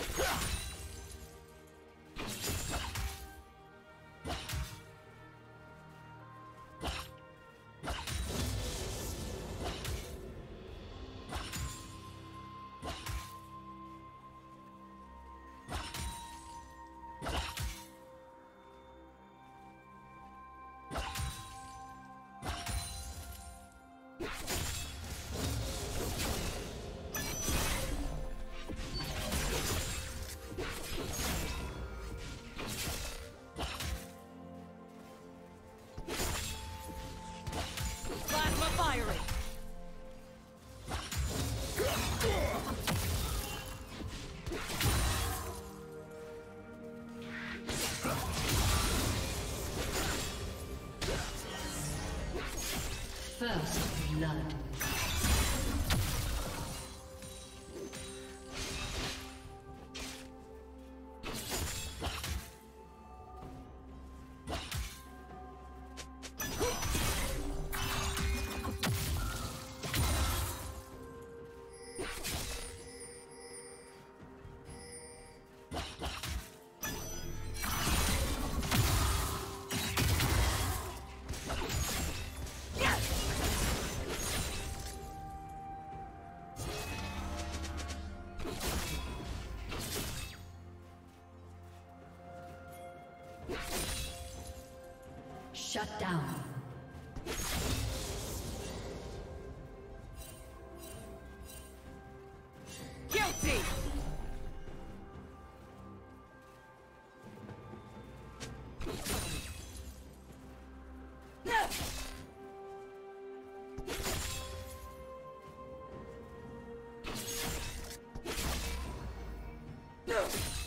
Ha! First Shut down. Double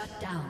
Shut down.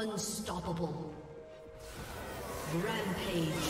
Unstoppable. Rampage.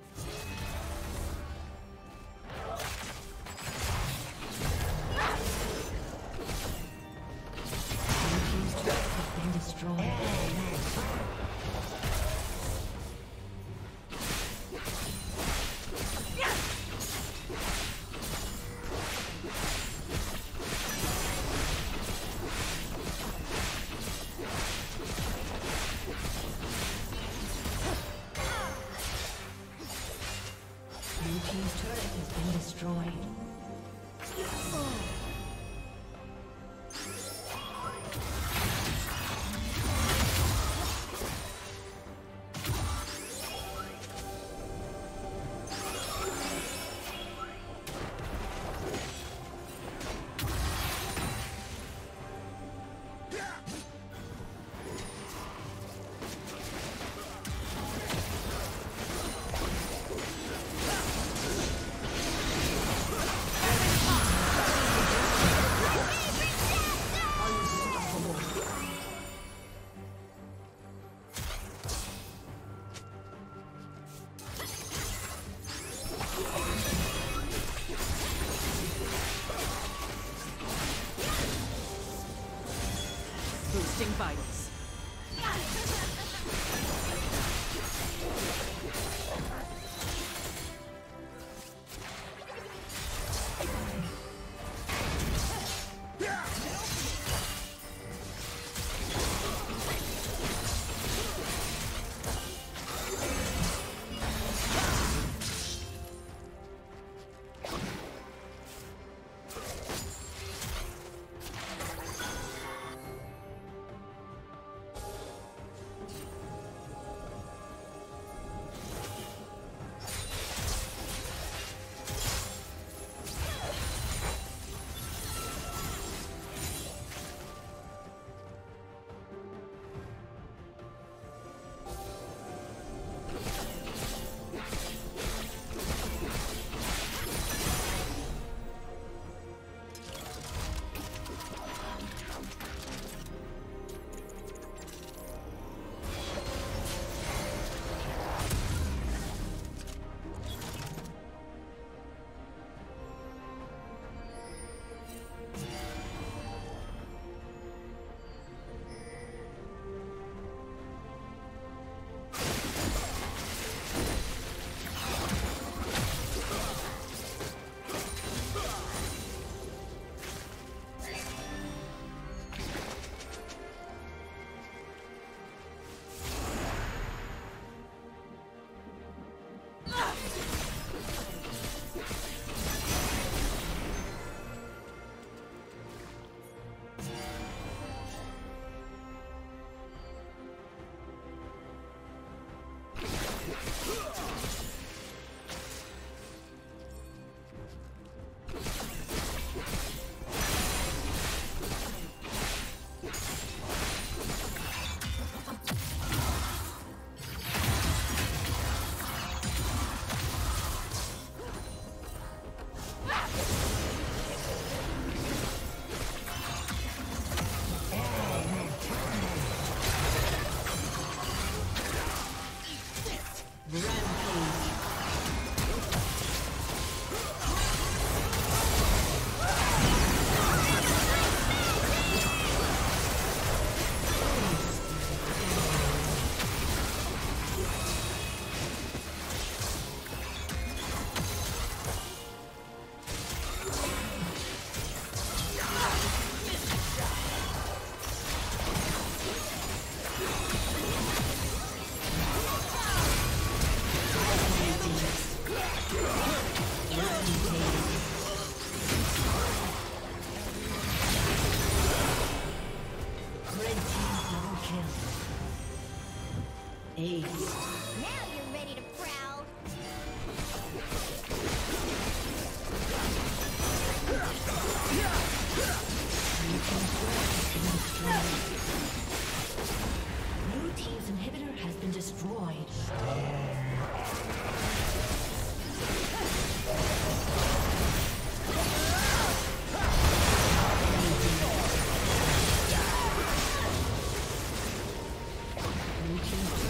听不。